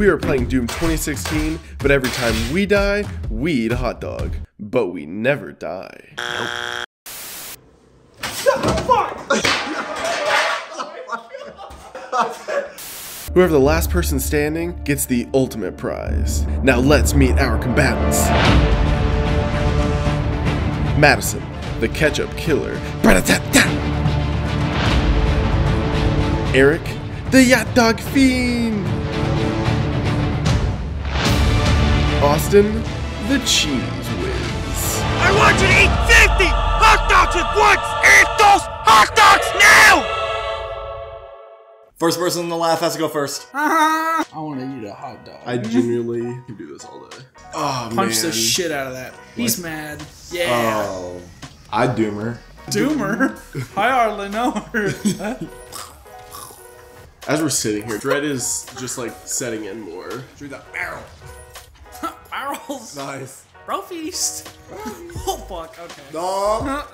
We are playing Doom 2016, but every time we die, we eat a hot dog. But we never die. Whoever the last person standing gets the ultimate prize. Now let's meet our combatants. Madison, the ketchup killer. Earic, the yacht dog fiend. Austin, the cheese whiz. I want you to eat 50 hot dogs at once! Eat those hot dogs now! First person to the laugh has to go first. I want to eat a hot dog. I genuinely can do this all day. Oh Punch man. the shit out of that. He's mad. Yeah. Oh, I doomer. Doomer. I hardly know her. As we're sitting here, Dread is just like setting in more. Through the barrel. Barrels. Nice. Bro feast. oh fuck. Okay. Dog.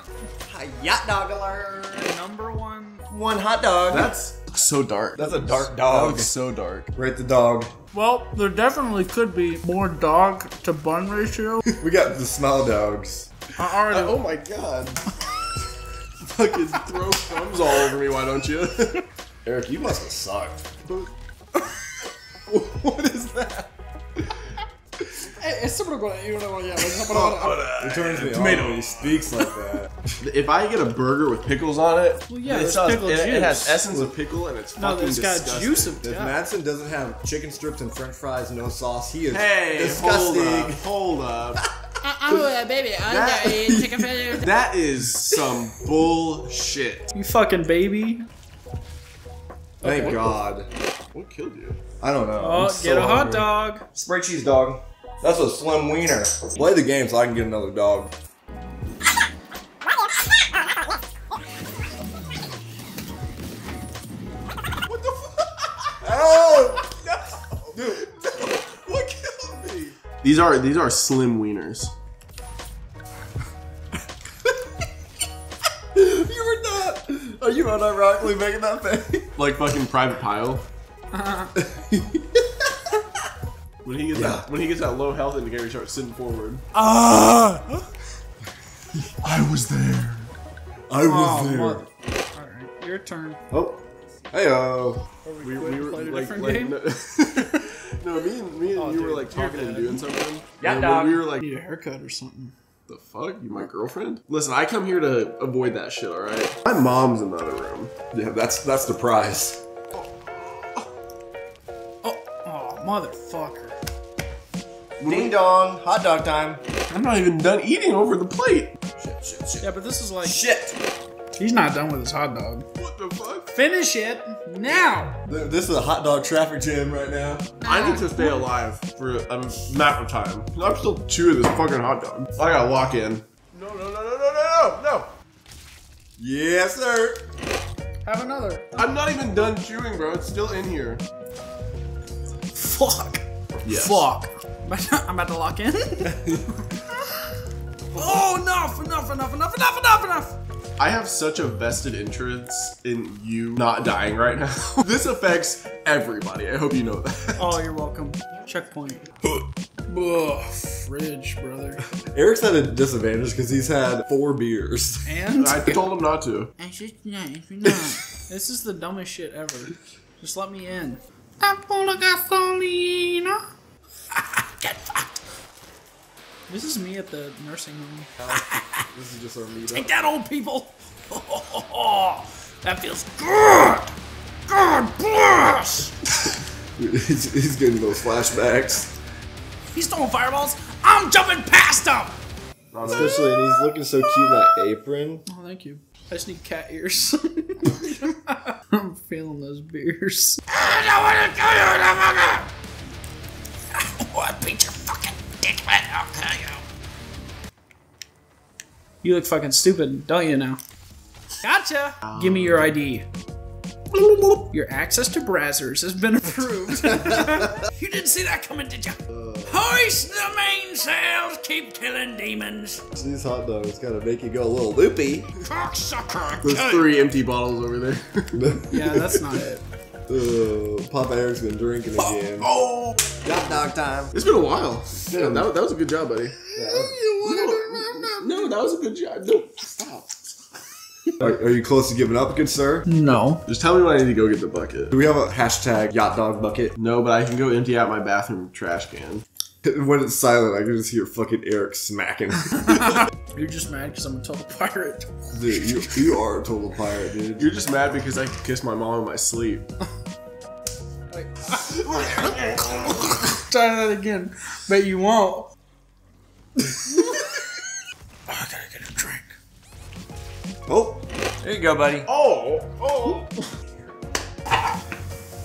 Yacht dog alert. Number one. One hot dog. That's so dark. That's a dark That dog. looks so dark. Rate the dog. Well, there definitely could be more dog to bun ratio. We got the smell dogs. I already. oh my god. Fucking throw crumbs all over me, why don't you? Earic, you must have sucked. what is that? It's similar to you don't know, what yeah. It turns me Tomato. on when he speaks like that. If I get a burger with pickles on it, Well, yeah, it, there's still has- pickle it, it has juice. essence of pickle and it's No, fucking it's got disgusting. juice of If yeah. Madison doesn't have chicken strips and french fries, no sauce, he is Hey, disgusting. hold up, ah, hold up. I'm a baby. I'm That- eh, gonna chicken fingers. That is some bullshit. You fucking baby. Thank God. What killed you? I don't know. Oh, I'm get so a hot hungry. dog. Spray cheese dog. That's a slim wiener. Play the game so I can get another dog. What the fuck? Oh! Dude, what killed me? These are these are slim wieners. you were not. Are you unironically making that face? Like fucking Private Pyle. When he gets Yeah. that when he gets that low health indicator, he starts sitting forward. Ah! I was there. I was Oh, there. mother- Alright, your turn. Oh. Heyo. We, we were played a like, different like game? no, no, me and me and Oh, you were like talking and doing something. Yeah, and dog. we were like, Need a haircut or something. the fuck? You my girlfriend? Listen, I come here to avoid that shit, alright? My mom's in the other room. Yeah, that's that's the prize. Oh, oh, motherfucker. Ding dong. Hot dog time. I'm not even done eating over the plate. Shit, shit, shit. Yeah, but this is like Shit. he's not done with his hot dog. What the fuck? Finish it now. This is a hot dog traffic jam right now. I need to stay alive for a amount of time. I'm still chewing this fucking hot dog. I gotta walk in. No, no, no, no, no, no, no. No. Yes, sir. Have another. I'm not even done chewing, bro. It's still in here. Fuck. Yes. Fuck. I'm about to lock in. oh, enough, enough, enough, enough, enough, enough, enough. I have such a vested interest in you not dying right now. this affects everybody. I hope you know that. Oh, you're welcome. Checkpoint. Ugh, fridge, brother. Earic's at a disadvantage because he's had four beers. And I told him not to. this is the dumbest shit ever. Just let me in. Tapolo gasolina. Get fucked. This is me at the nursing home. This is just our meetup. Take that, old people. Oh, that feels good. God bless. he's, he's getting those flashbacks. He's throwing fireballs. I'm jumping past him. Especially, and he's looking so cute in that apron. Oh, thank you. I just need cat ears. I'm feeling those beers. Dick. I'll tell you. You look fucking stupid, don't you now? Gotcha. Give me your ID. Your access to Brazzers has been approved. you didn't see that coming, did you? Hoist the mainsails, keep killing demons. These hot dogs gotta make you go a little loopy. Cocksucker. There's three empty bottles over there. Yeah, that's not it. Uh, Papa Earic's been drinking again. Oh, Hot dog time. it's been a while. Damn, that, that was a good job, buddy. No, that was a good job. No, stop. Are, are you close to giving up, good sir? No. Just tell me when I need to go get the bucket. Do we have a hashtag yacht dog bucket? No, but I can go empty out my bathroom trash can. When it's silent, I can just hear fucking Earic smacking. You're just mad because I'm a total pirate. dude, you, you are a total pirate, dude. You're just mad because I kiss my mom in my sleep. Try that again. but you won't. I gotta get a drink. Oh, There you go, buddy. Oh, oh.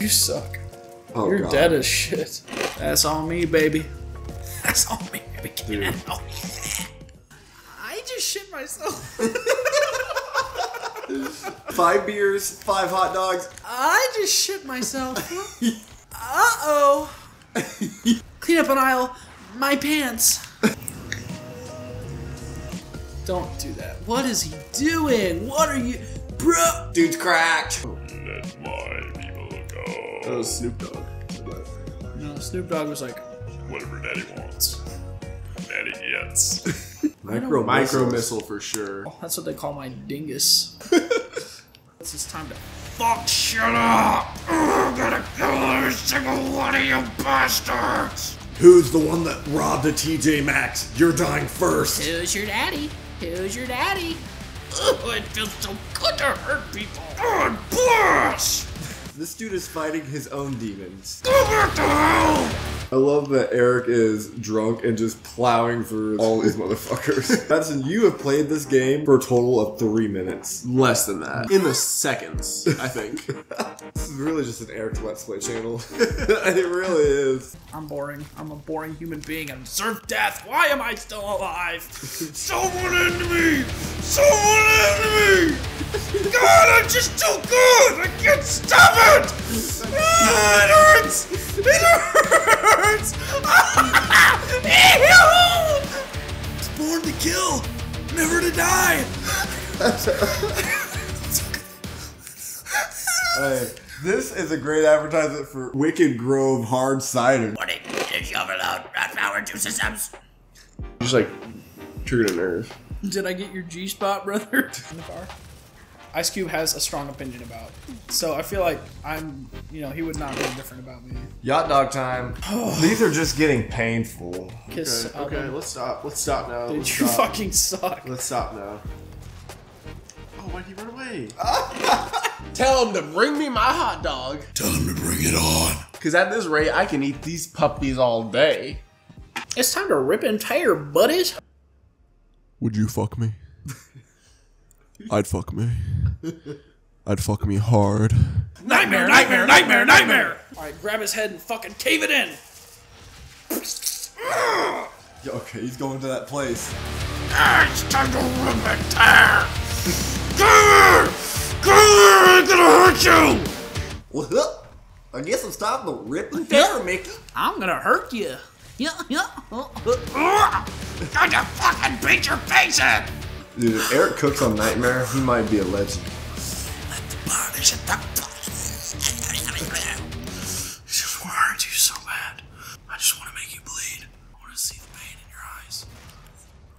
You suck. oh You're God. dead as shit. That's on me, baby. That's on me, baby. Dude. I just shit myself. Five beers, five hot dogs. I just shit myself. uh oh. Clean up an aisle. My pants. Don't do that. What is he doing? What are you. Bro! Dude's cracked. Let my people That was Snoop Dogg. No, Snoop Dogg was like, Whatever Daddy wants. Daddy gets. Micro, Micro missile for sure. Oh, that's what they call my dingus. it's his time to. Fuck, shut up! I'm gonna kill every single one of you bastards! Who's the one that robbed a TJ Maxx? You're dying first. Who's your daddy? Who's your daddy? Oh, it feels so good to hurt people. God bless! This dude is fighting his own demons. Go back to hell! I love that Earic is drunk and just plowing through all these motherfuckers. Madison, you have played this game for a total of three minutes. Less than that. In the seconds, I think. This is really just an Earic's Let's Play channel. it really is. I'm boring. I'm a boring human being. I deserve death. Why am I still alive? Someone end me! Someone end me! God, I'm just too good! I can't stop it! Ah, it hurts! It hurts! Ew! Born to kill, never to die. Hey, this is a great advertisement for Wicked Grove Hard Cider. What did you shovel out rat power two systems? Just like triggered a nerve. Did I get your G spot, brother? In the car. Ice Cube has a strong opinion about. So I feel like I'm, you know, he would not be different about me. Yacht Dog time. These are just getting painful. Kiss. Okay, okay, album. let's stop. Let's stop now. Dude, Let's you stop. fucking suck. Let's stop now. Oh, why'd he run away? Tell him to bring me my hot dog. Tell him to bring it on. Cause at this rate, I can eat these puppies all day. It's time to rip and tear, buddies. Would you fuck me? I'd fuck me. I'd fuck me hard. Nightmare, nightmare, nightmare, nightmare. All right, grab his head and fucking cave it in. Yeah, Okay, he's going to that place. Ah, it's time to rip and tear. Come here! Come here! I'm gonna hurt you! Well, I guess it's time to rip and tear, Mickey. I'm gonna hurt you. Yeah, yeah. Ah! Got to fucking beat your face in! Dude, if Earic cooks on Nightmare, he might be a legend. Polish it up. Just want to hurt you so bad. I just want to make you bleed. I want to see the pain in your eyes.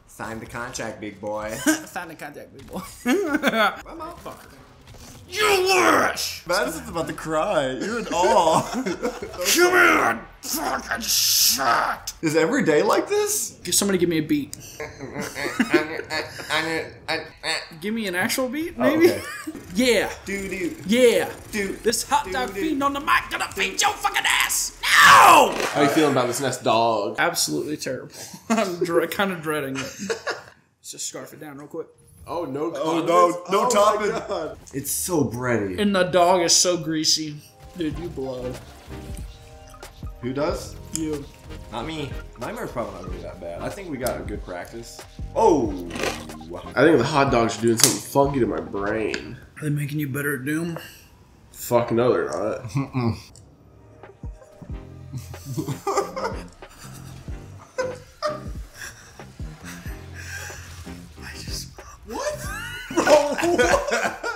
Sign the contract, big boy. Found in contact, big boy. You wish! Madison's about to cry. You're in awe. Come here, fucking shit! Is every day like this? Give somebody give me a beat. Give me an actual beat, oh, maybe. okay. yeah, Doo doo. yeah. Doo. This hot dog Dude, dude. feeding on the mic gonna feed your fucking ass. No! How you feeling about this next dog? Absolutely terrible. I'm dre- kind of dreading it. Let's just scarf it down real quick. Oh no! Oh no, no Oh, topping. It's so bready. And the dog is so greasy. Dude, you blow. Who does? You. Not me. Nightmare's probably not really that bad. I think we got a good practice. Oh! oh. I think the hot dogs are doing something funky to my brain. Are they making you better at Doom? Fuck no, they're not. no!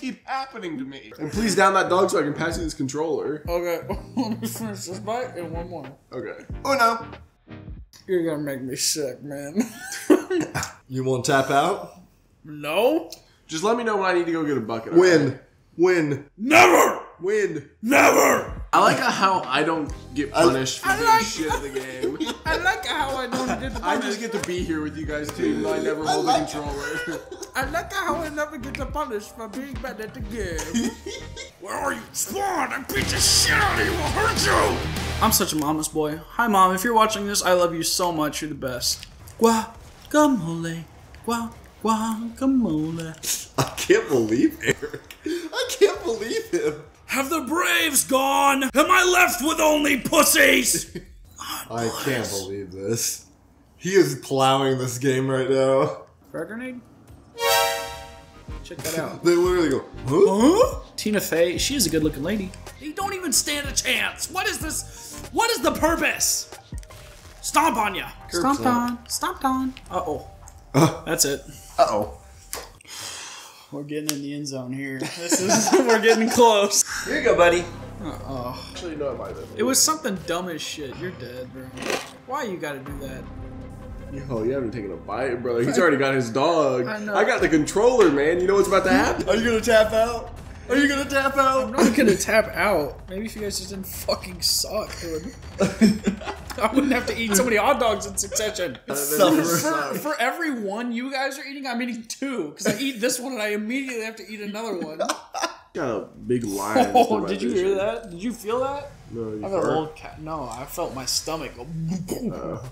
No! This happening to me? And please down that dog so I can pass you this controller. Okay, let me finish this bite and one more. Okay. Oh no. You're gonna make me sick, man. You want to tap out? no? Just let me know when I need to go get a bucket. Win. Win. Never! Win. Never! I like how I don't get punished for I doing like- shit in the game. I like how I don't get the I just get to be here with you guys too, even I never hold the controller. I like how I never get the punish for being bad at the game. Where are you? Spawn! I beat the shit out of you! I'll hurt you! I'm such a mama's boy. Hi, mom. If you're watching this, I love you so much. You're the best. Guacamole. Gua, guacamole. I can't believe Earic. I can't believe him. Have the Braves gone? Am I left with only pussies? I can't believe this. He is plowing this game right now. Frag grenade? Check that out. They literally go, huh? Huh? Tina Fey, she is a good looking lady. You don't even stand a chance. What is this? What is the purpose? Stomp on ya. Stomped stomp. on. Stomped on. Uh oh. Uh. That's it. Uh oh. We're getting in the end zone here. This is we're getting close. Here you go, buddy. Oh, Actually, no, it might have been. it was something dumb as shit. You're dead, bro. Why you gotta do that? Yo, you haven't taken a bite, brother. He's already got his dog. I know. I got the controller, man. You know what's about to hmm? happen? Are you gonna tap out? Are you gonna tap out? I'm not gonna tap out. Maybe if you guys just didn't fucking suck, it would. I wouldn't have to eat so many hot dogs in succession. Suffer. For, for every one you guys are eating, I'm eating two because I eat this one and I immediately have to eat another one. Got a big line. Oh, did you hear that? Did you feel that? No, you I got a whole cat. No, I felt my stomach go. Uh,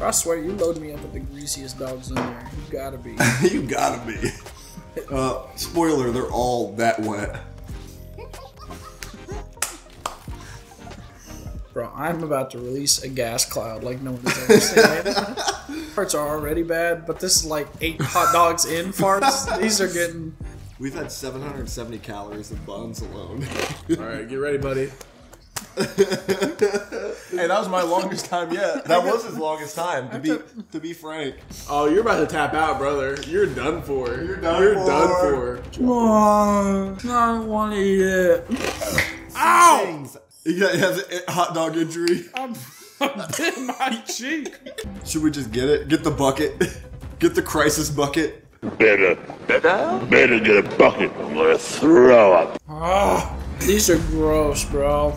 I swear, you loaded me up with the greasiest dogs in there. You gotta be. you gotta be. Uh, spoiler, they're all that wet. Bro, I'm about to release a gas cloud like no one has ever seen. Farts are already bad, but this is like eight hot dogs in farts. These are getting. We've had 770 calories of buns alone. all right, get ready, buddy. hey, that was my longest time yet. that was his longest time, to be to be frank. Oh, you're about to tap out, brother. You're done for. You're done You're for. done for. Oh, I don't want to eat it. Ow! He got- he has a hot dog injury. I'm, I'm bit my cheek. Should we just get it? Get the bucket. Get the crisis bucket. Better, better, better get a bucket. I'm gonna throw up. Ah, these are gross, bro.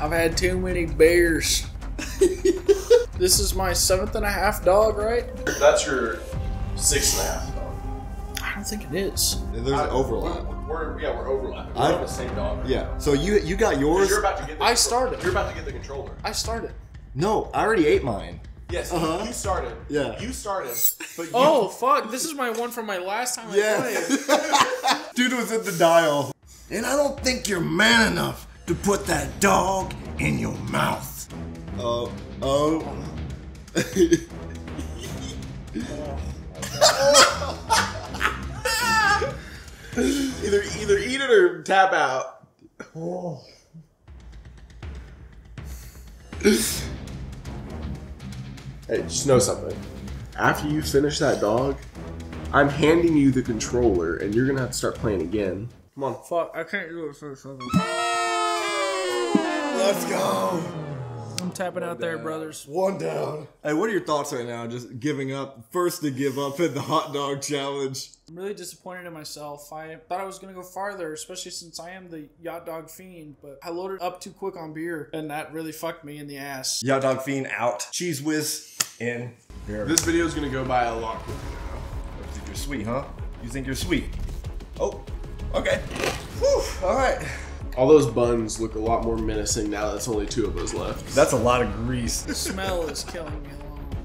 I've had too many beers. this is my seventh and a half dog, right? That's your six and a half. I don't think it is. There's an overlap. We're yeah, we're overlapping. I- We're on the same dog. Yeah. So you you got yours? You're about to get. The I control- started. You're about to get the controller. I started. No, I already ate mine. Yes, Uh-huh. you started. Yeah. You started. But you, Oh fuck! This is my one from my last time I Yeah. played. Dude was at the dial. And I don't think you're man enough to put that dog in your mouth. Oh. oh. either either eat it or tap out. Hey, just know something. After you finish that dog, I'm handing you the controller, and you're gonna have to start playing again. Come on. Fuck! I can't do it for a second. Let's go. I'm tapping out there, brothers. One down. Hey, what are your thoughts right now? Just giving up. First to give up in the hot dog challenge. I'm really disappointed in myself. I thought I was gonna go farther, especially since I am the yacht dog fiend, but I loaded up too quick on beer, and that really fucked me in the ass. Yacht dog fiend out. Cheese whiz in. Here. This video is gonna go by a lot quicker You think you're sweet, huh? You think you're sweet? Oh, okay. Whew, all right. All those buns look a lot more menacing now that it's only two of us left. That's a lot of grease. The smell is killing me alone.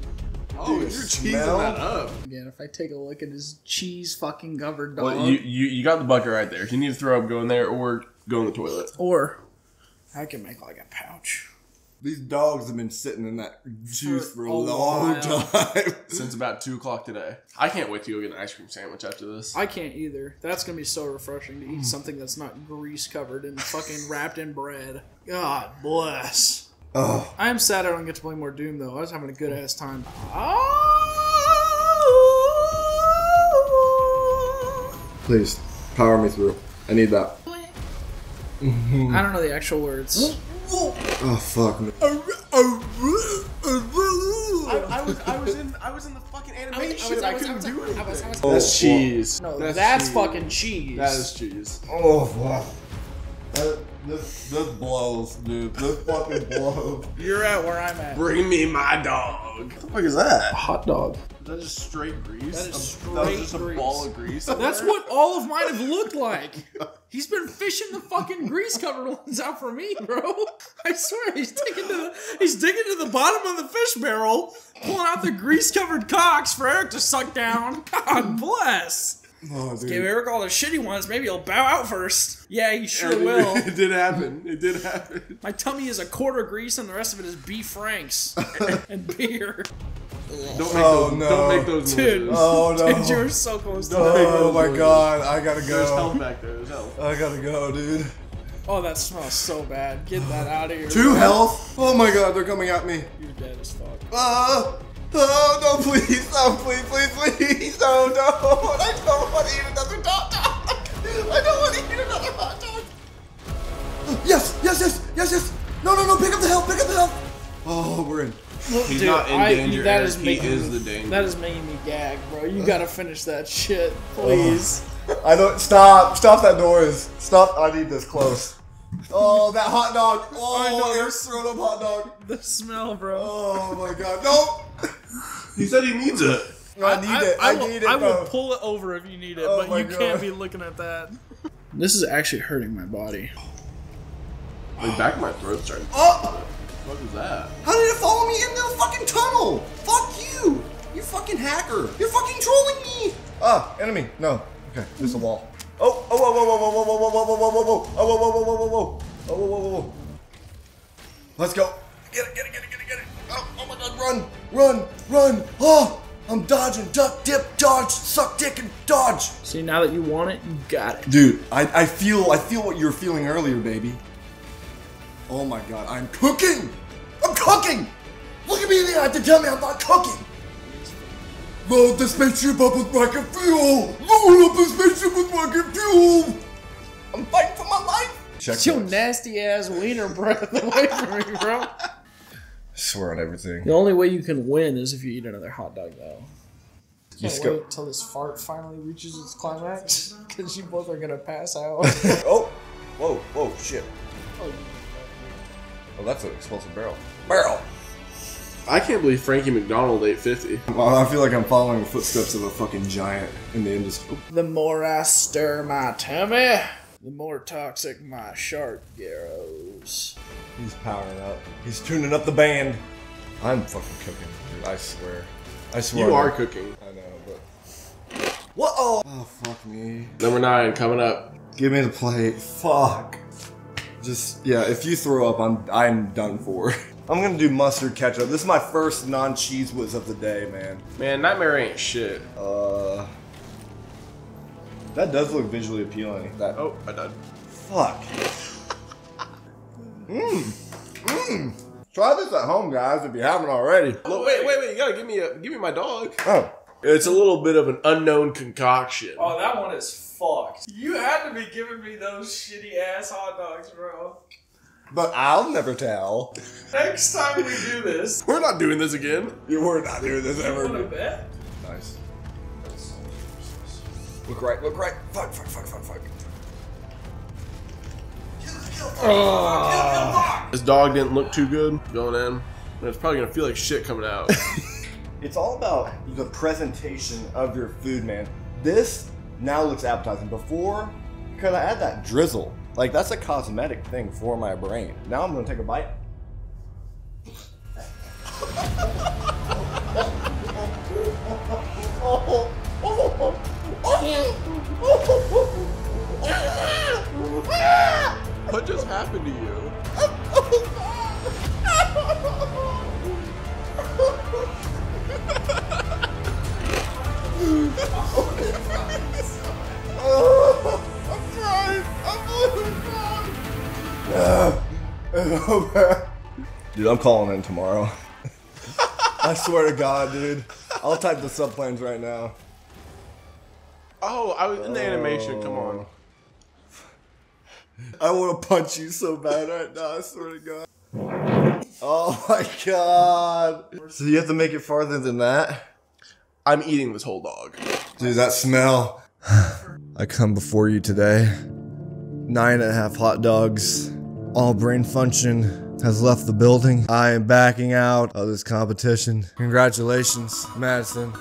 oh, you're cheesing smell? that up. Again, if I take a look at his cheese fucking covered dog, Well, you, you you got the bucket right there. If you need to throw up, go in there or go in the toilet. or I can make like a pouch. These dogs have been sitting in that juice for, For a a long while. time. Since about two o'clock today. I can't wait to go get an ice cream sandwich after this. I can't either. That's gonna be so refreshing to eat something that's not grease covered and fucking wrapped in bread. God bless. oh, I am sad I don't get to play more Doom though. I was having a good ass time. Please, power me through. I need that. I don't know the actual words. Oh fuck. man. I, I was I was in I was in the fucking animation. I, couldn't do it. Oh, That's cheese. No, That's that's, cheese. fucking cheese. That is cheese. Oh fuck. That- this this blows, dude. This fucking blows. You're at where I'm at. Bring me my dog. What the fuck is that? A Hot dog. Is that just straight grease? That is A- that was straight just a ball of grease. That's oh what all of mine have looked like. Oh he's been fishing the fucking grease covered ones out for me, bro. I swear he's digging to the he's digging to the bottom of the fish barrel, pulling out the grease covered cocks for Earic to suck down. God bless. Oh, Give. Earic all the shitty ones. Maybe he'll bow out first. Yeah, he sure will. it did happen. It did happen. My tummy is a quarter grease, and the rest of it is beef franks and beer. Don't make Oh, those. no. Don't make those Dude. noises. Oh no. Dude, you're so close to Don't that. Oh my noises. god, I gotta There's go. health back there. There's health. I gotta go, dude. Oh, that smells so bad. Get that out of here. Two bro. health? Oh my god, they're coming at me. You're dead as fuck. Uh, oh, no, please, no, please, please, please, no, no. He's Dude, not in I- danger. that Earic. he is me- the danger. That is making me gag, bro. You uh. gotta finish that shit, please. I don't, stop, stop that noise. Stop, I need this close. Oh, that hot dog. Oh, I know. Oh, Earic's thrown up hot dog. The smell, bro. Oh my god, no. he said he needs it. I need it, I, will, need it, I will bro. pull it over if you need it, Oh but you God. can't be looking at that. This is actually hurting my body. My back of my throat's starting. Oh! What was that? How did it follow me into the fucking tunnel? Fuck you! You fucking hacker! You're fucking trolling me! Ah, enemy. No. Okay, there's a wall. Oh, oh, whoa, whoa, whoa, whoa, whoa, whoa, whoa, whoa, whoa, whoa, whoa, oh, whoa, whoa, whoa, whoa, whoa, whoa, oh, whoa, whoa, whoa, whoa. Let's go. Get it, get it, get it, get it, get it. Oh, oh my god, run, run, run. Oh, I'm dodging, duck, dip, dodge, suck dick, and dodge. See, now that you want it, you got it. Dude, I, I feel I feel what you were feeling earlier, baby. Oh my god, I'm cooking! I'm cooking! Look at me in the eye to tell me I'm not cooking! Load the spaceship up with rocket fuel! Load up the spaceship with rocket fuel! I'm fighting for my life! Check Get your nasty ass wiener breath away from me, bro. Swear on everything. The only way you can win is if you eat another hot dog, though. You Can't sco- wait until this fart finally reaches its climax, because you both are gonna pass out. Oh! Whoa, whoa, shit. Oh, oh, that's an explosive barrel. Barrel! I can't believe Frankie McDonald ate 50. I feel like I'm following the footsteps of a fucking giant in the industry. the more I stir my tummy, the more toxic my shark grows. He's powering up. He's tuning up the band. I'm fucking cooking, dude. I swear. I swear. You are cooking. I know, but. What? Oh. Oh, fuck me. Number nine coming up. Give me the plate. Fuck. Just yeah. If you throw up, I'm I'm done for. I'm gonna do mustard ketchup. This is my first non-cheese whiz of the day, man. Man, Nightmare ain't shit. Uh. That does look visually appealing. That. Oh, I died. Fuck. Mmm. Mmm. Try this at home, guys, if you haven't already. Look, wait, wait, wait! You gotta give me a give me my dog. Oh. It's a little bit of an unknown concoction. Oh, that one is fucked. You had to be giving me those shitty ass hot dogs, bro. But I'll never tell. Next time we do this, We're not doing this again. You were not doing this you wanna ever. bet? Nice. Look right, look right. Fuck, fuck, fuck, fuck, fuck. Ah. This dog didn't look too good going in. And it's probably gonna feel like shit coming out. It's all about the presentation of your food, man. This now looks appetizing. Before, could I add that drizzle? Like that's a cosmetic thing for my brain. Now I'm gonna take a bite. what just happened to you? Dude, I'm calling in tomorrow. I swear to God, dude. I'll type the sub plans right now. Oh, I was in the animation. Come on. Oh. I want to punch you so bad right now. I swear to God. Oh my God. So you have to make it farther than that? I'm eating this whole dog. Dude, that smell. I come before you today. Nine and a half hot dogs. All brain function has left the building. I am backing out of this competition. Congratulations, Madison.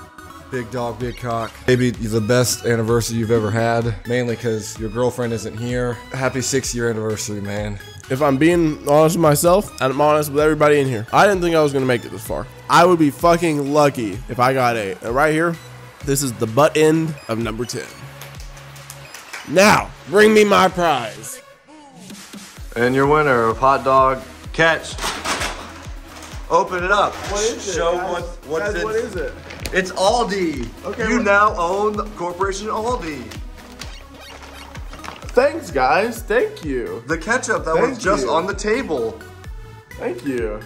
Big dog, big cock. Maybe the best anniversary you've ever had. Mainly because your girlfriend isn't here. Happy six year anniversary, man. If I'm being honest with myself, and I'm honest with everybody in here, I didn't think I was gonna make it this far. I would be fucking lucky if I got eight. Uh, and right here, this is the butt end of number 10. Now, bring me my prize. And your winner of hot dog catch. Open it up. What is it? Show what what's in. What is it? It's Aldi. Okay, You now own the Corporation Aldi. Thanks, guys. Thank you. The ketchup that Thank was just you. on the table. Thank you.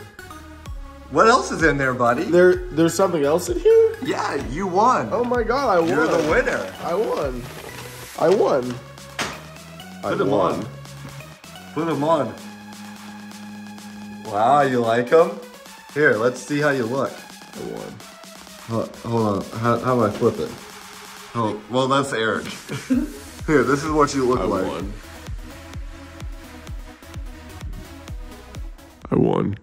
What else is in there, buddy? There, there's something else in here. yeah, you won. Oh my god, I won. You're the winner. I won. I won. I Put 'em won. Put them on. Wow, you like them? Here, let's see how you look. I won. Hold, hold on. How, how do I flip it? Oh, well, that's Earic. Here, this is what you look I like. won. I won.